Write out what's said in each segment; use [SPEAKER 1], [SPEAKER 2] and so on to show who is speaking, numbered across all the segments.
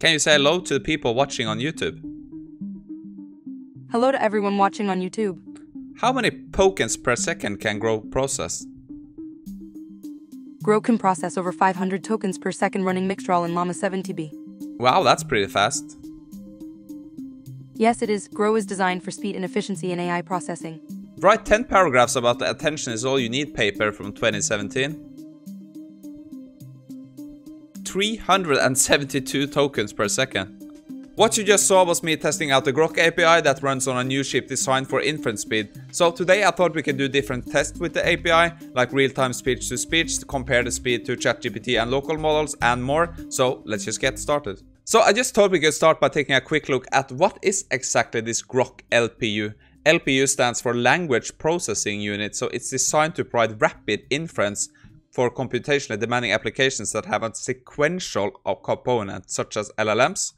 [SPEAKER 1] Can you say hello to the people watching on YouTube?
[SPEAKER 2] Hello to everyone watching on YouTube.
[SPEAKER 1] How many tokens per second can Groq process?
[SPEAKER 2] Groq can process over 500 tokens per second running Mixtral in Llama 70B.
[SPEAKER 1] Wow, that's pretty fast.
[SPEAKER 2] Yes, it is. Groq is designed for speed and efficiency in AI processing.
[SPEAKER 1] Write 10 paragraphs about the attention is all you need paper from 2017. 372 tokens per second. What you just saw was me testing out the Groq API that runs on a new chip designed for inference speed. So today I thought we could do different tests with the API, like real-time speech-to-speech, to compare the speed to ChatGPT and local models and more. So let's just get started. So I just thought we could start by taking a quick look at what is exactly this Groq LPU. LPU stands for Language Processing Unit, so it's designed to provide rapid inference for computationally demanding applications that have a sequential component, such as LLMs.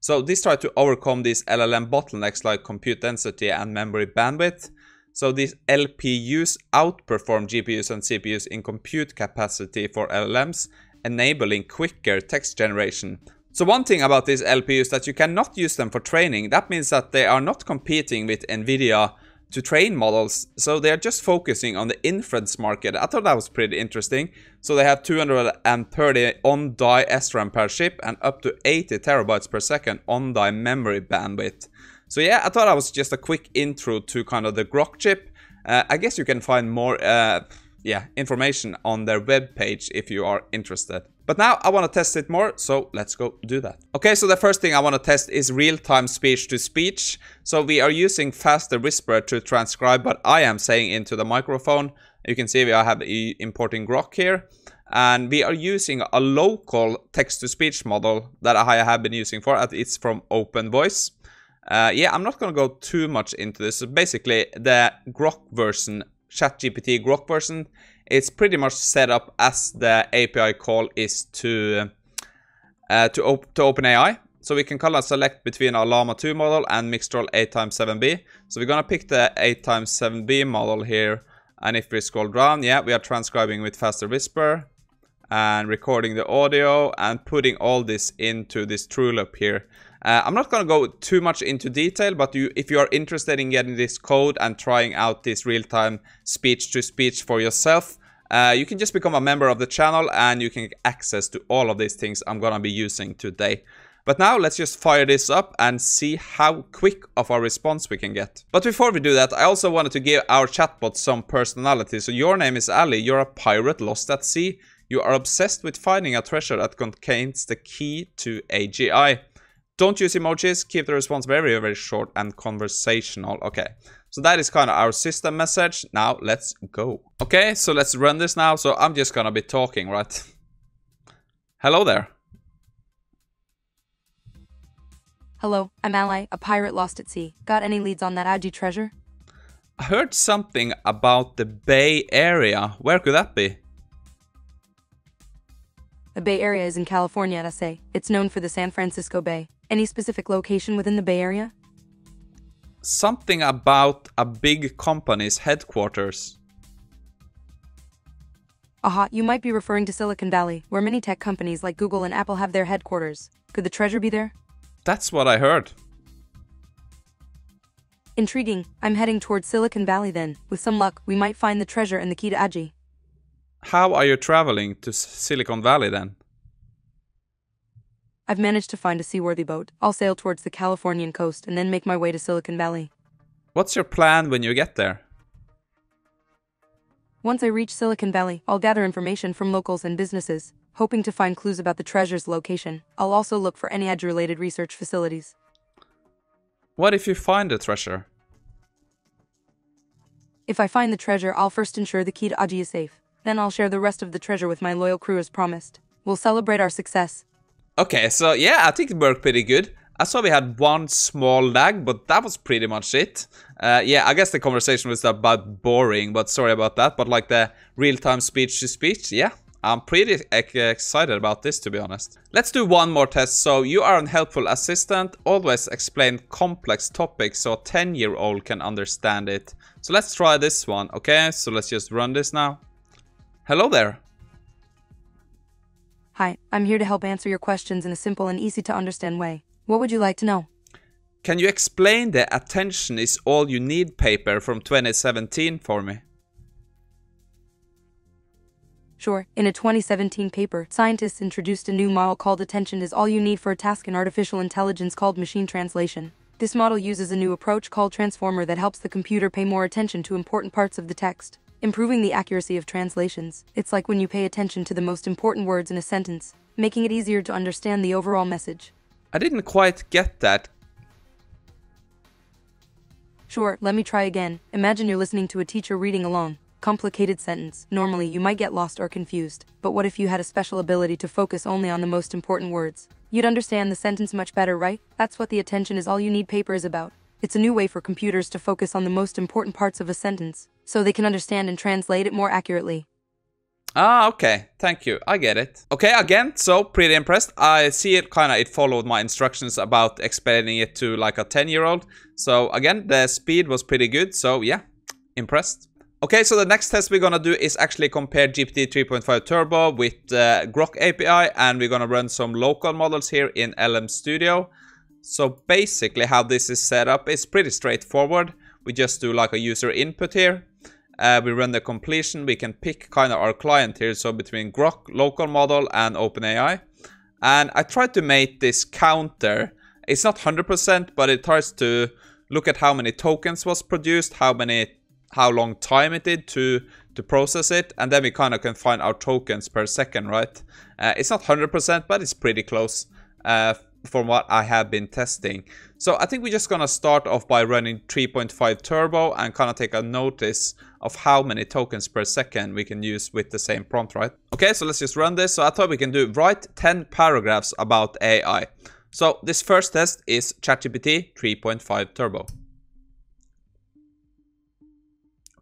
[SPEAKER 1] So these try to overcome these LLM bottlenecks like compute density and memory bandwidth. So these LPUs outperform GPUs and CPUs in compute capacity for LLMs, enabling quicker text generation. So one thing about these LPUs that you cannot use them for training. That means that they are not competing with NVIDIA to train models. So they're just focusing on the inference market. I thought that was pretty interesting. So they have 230 on-die SRAM per chip and up to 80 terabytes per second on-die memory bandwidth. So yeah, I thought that was just a quick intro to kind of the Groq chip. Uh, I guess you can find more uh, yeah, information on their web page if you are interested. But now I want to test it more, so let's go do that. Okay, so the first thing I want to test is real-time speech-to-speech. So we are using Faster Whisper to transcribe what I am saying into the microphone. You can see we have importing Groq here. And we are using a local text-to-speech model that I have been using for. It's from OpenVoice. Uh, yeah, I'm not going to go too much into this. So basically, the Groq version, ChatGPT Groq version, it's pretty much set up as the API call is to uh, to, op to. So we can color select between our Llama 2 model and Mixtral 8x7b. So we're gonna pick the 8x7b model here. And if we scroll down, yeah, we are transcribing with Faster Whisper and recording the audio and putting all this into this true loop here. Uh, I'm not going to go too much into detail, but you, if you are interested in getting this code and trying out this real-time speech-to-speech for yourself, uh, you can just become a member of the channel and you can get access to all of these things I'm going to be using today. But now let's just fire this up and see how quick of a response we can get. But before we do that, I also wanted to give our chatbot some personality. So your name is Ali, you're a pirate lost at sea. You are obsessed with finding a treasure that contains the key to AGI. Don't use emojis, keep the response very, very short and conversational. Okay, so that is kind of our system message. Now let's go. Okay, so let's run this now. So I'm just gonna be talking, right? Hello there.
[SPEAKER 2] Hello, I'm Ally, a pirate lost at sea. Got any leads on that Agi treasure?
[SPEAKER 1] I heard something about the Bay Area. Where could that be?
[SPEAKER 2] The Bay Area is in California, I say. It's known for the San Francisco Bay. Any specific location within the Bay Area?
[SPEAKER 1] Something about a big company's headquarters.
[SPEAKER 2] Aha, you might be referring to Silicon Valley, where many tech companies like Google and Apple have their headquarters. Could the treasure be there?
[SPEAKER 1] That's what I heard.
[SPEAKER 2] Intriguing. I'm heading towards Silicon Valley then. With some luck, we might find the treasure and the key to Agi.
[SPEAKER 1] How are you traveling to Silicon Valley then?
[SPEAKER 2] I've managed to find a seaworthy boat. I'll sail towards the Californian coast and then make my way to Silicon Valley.
[SPEAKER 1] What's your plan when you get there?
[SPEAKER 2] Once I reach Silicon Valley, I'll gather information from locals and businesses, hoping to find clues about the treasure's location. I'll also look for any edge-related research facilities.
[SPEAKER 1] What if you find the treasure?
[SPEAKER 2] If I find the treasure, I'll first ensure the key to Agi is safe. Then I'll share the rest of the treasure with my loyal crew as promised. We'll celebrate our success.
[SPEAKER 1] Okay, so yeah, I think it worked pretty good. I saw we had one small lag, but that was pretty much it. Uh, yeah, I guess the conversation was about boring, but sorry about that. But like the real-time speech-to-speech, yeah, I'm pretty excited about this, to be honest. Let's do one more test. So you are an helpful assistant. Always explain complex topics so a 10-year-old can understand it. So let's try this one, okay? So let's just run this now. Hello there.
[SPEAKER 2] Hi, I'm here to help answer your questions in a simple and easy to understand way. What would you like to know?
[SPEAKER 1] Can you explain the attention is all you need paper from 2017 for me?
[SPEAKER 2] Sure, in a 2017 paper, scientists introduced a new model called Attention is All You Need for a Task in Artificial Intelligence called Machine Translation. This model uses a new approach called Transformer that helps the computer pay more attention to important parts of the text, improving the accuracy of translations. It's like when you pay attention to the most important words in a sentence, making it easier to understand the overall message.
[SPEAKER 1] I didn't quite get that.
[SPEAKER 2] Sure, let me try again. Imagine you're listening to a teacher reading along complicated sentence. Normally, you might get lost or confused, but what if you had a special ability to focus only on the most important words? You'd understand the sentence much better, right? That's what the attention is all you need paper is about. It's a new way for computers to focus on the most important parts of a sentence, so they can understand and translate it more accurately.
[SPEAKER 1] Ah, okay. Thank you. I get it. Okay, again, so pretty impressed. I see it kind of, it followed my instructions about explaining it to like a 10 year old. So again, the speed was pretty good. So yeah, impressed. Okay, so the next test we're gonna do is actually compare GPT 3.5 Turbo with uh, Groq API and we're gonna run some local models here in LM Studio. So basically how this is set up is pretty straightforward. We just do like a user input here. Uh, we run the completion. We can pick kind of our client here. So between Groq, local model and OpenAI. And I tried to make this counter. It's not 100%, but it tries to look at how many tokens was produced, how many how long time it did to to process it and then we kind of can find our tokens per second right uh, it's not 100% but it's pretty close uh, from what I have been testing so I think we're just gonna start off by running 3.5 turbo and kind of take a notice of how many tokens per second we can use with the same prompt right okay so let's just run this so I thought we can do write 10 paragraphs about AI so this first test is ChatGPT 3.5 turbo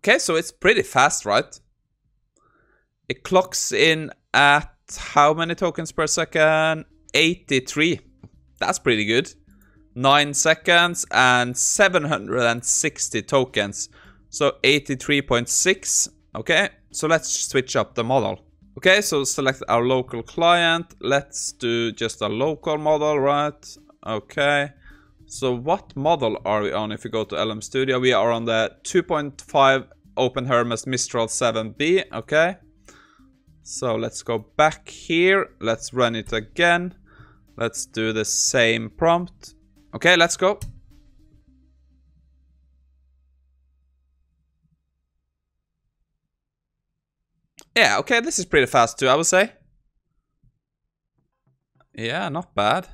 [SPEAKER 1] Okay, so it's pretty fast, right? It clocks in at how many tokens per second? 83. That's pretty good. 9 seconds and 760 tokens. So 83.6. Okay, so let's switch up the model. Okay, so select our local client. Let's do just a local model, right? Okay. So what model are we on if we go to LM Studio? We are on the 2.5 Open Hermes Mistral 7B, okay. So let's go back here, let's run it again. Let's do the same prompt. Okay, let's go. Yeah, okay, this is pretty fast too, I would say. Yeah, not bad.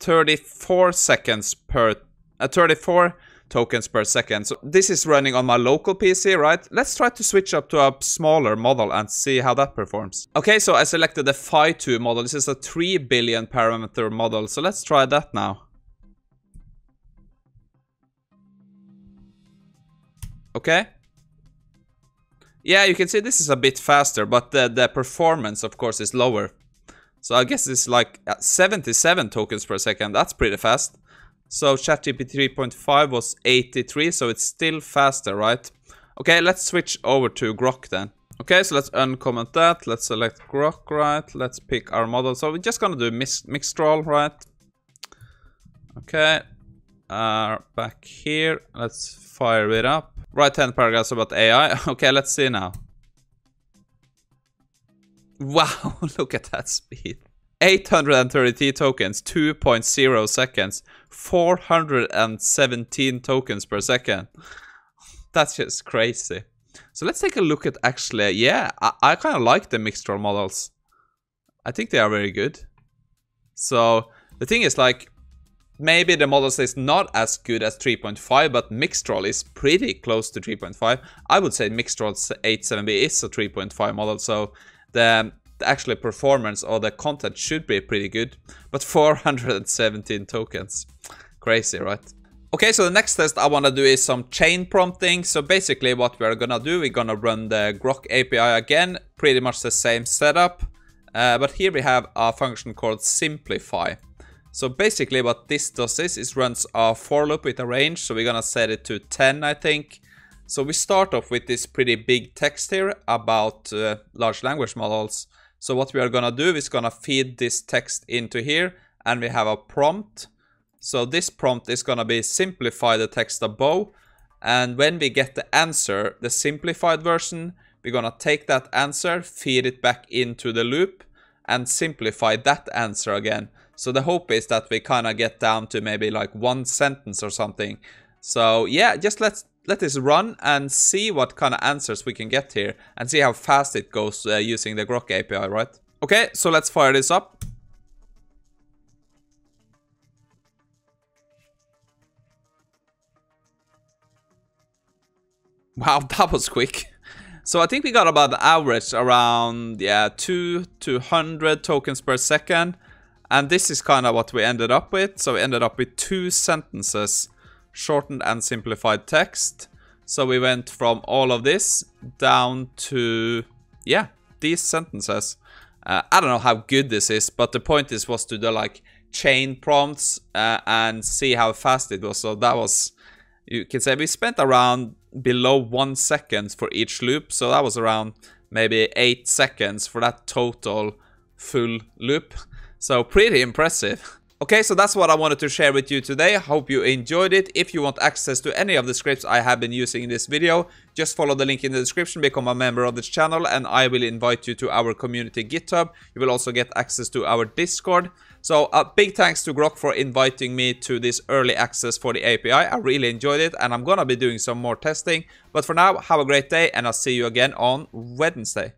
[SPEAKER 1] 34 seconds per... Uh, 34 tokens per second. So this is running on my local PC, right? Let's try to switch up to a smaller model and see how that performs. Okay, so I selected the Phi 2 model. This is a 3 billion parameter model. So let's try that now. Okay. Yeah, you can see this is a bit faster, but the, the performance, of course, is lower. So I guess it's like uh, 77 tokens per second. That's pretty fast. So ChatGPT 3.5 was 83, so it's still faster, right? Okay, let's switch over to Groq then. Okay, so let's uncomment that. Let's select Groq, right? Let's pick our model. So we're just gonna do mix Mixtral, right? Okay. Uh, back here. Let's fire it up. Write 10 paragraphs about AI. Okay, let's see now. Wow, look at that speed. 833 tokens, 2.0 seconds, 417 tokens per second. That's just crazy. So let's take a look at actually, yeah, I, I kind of like the Mixtral models. I think they are very good. So the thing is like, maybe the models is not as good as 3.5, but Mixtral is pretty close to 3.5. I would say Mixtral 870 is a 3.5 model, so the the actual performance or the content should be pretty good. But 417 tokens. Crazy, right? Okay, so the next test I want to do is some chain prompting. So basically what we're gonna do, we're gonna run the Groq API again. Pretty much the same setup. Uh, but here we have a function called simplify. So basically what this does is, it runs a for loop with a range. So we're gonna set it to 10, I think. So we start off with this pretty big text here about uh, large language models. So what we are gonna do is gonna feed this text into here and we have a prompt. So this prompt is gonna be simplify the text above and when we get the answer, the simplified version, we're gonna take that answer, feed it back into the loop and simplify that answer again. So the hope is that we kind of get down to maybe like one sentence or something. So yeah, just let's let this run and see what kind of answers we can get here and see how fast it goes uh, using the Groq API, right? Okay, so let's fire this up. Wow, that was quick. So I think we got about the average around, yeah, 2 to 100 tokens per second. And this is kind of what we ended up with. So we ended up with two sentences, shortened and simplified text. So we went from all of this down to, yeah, these sentences. Uh, I don't know how good this is, but the point is was to do like chain prompts uh, and see how fast it was. So that was, you can say we spent around below one second for each loop. So that was around maybe eight seconds for that total full loop. So pretty impressive. Okay, so that's what I wanted to share with you today. Hope you enjoyed it. If you want access to any of the scripts I have been using in this video, just follow the link in the description, become a member of this channel, and I will invite you to our community GitHub. You will also get access to our Discord. So a big thanks to Groq for inviting me to this early access for the API. I really enjoyed it, and I'm gonna be doing some more testing. But for now, have a great day, and I'll see you again on Wednesday.